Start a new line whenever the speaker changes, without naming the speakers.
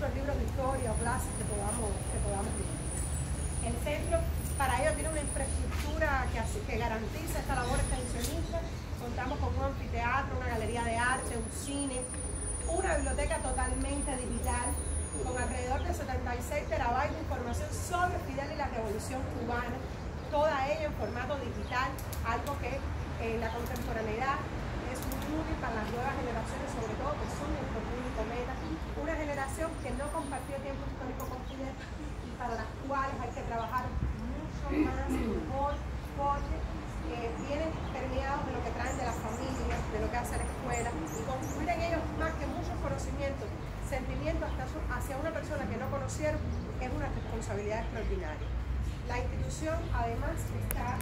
muchos libros de historia o clases que podamos, que podamos. El centro para ello tiene una infraestructura que, garantiza esta labor extensionista. Contamos con un anfiteatro, una galería de arte, un cine, una biblioteca totalmente digital con alrededor de 76 terabytes de información sobre Fidel y la Revolución Cubana, toda ella en formato digital, algo que en la contemporaneidad es muy útil para las nuevas generaciones, sobre todo que son nuestro que no compartió tiempo histórico con Fidel y para las cuales hay que trabajar mucho más, mejor, porque eh, vienen permeados de lo que traen de las familias, de lo que hace la escuela, y construir en ellos más que muchos conocimientos, sentimientos hacia una persona que no conocieron es una responsabilidad extraordinaria. La institución además está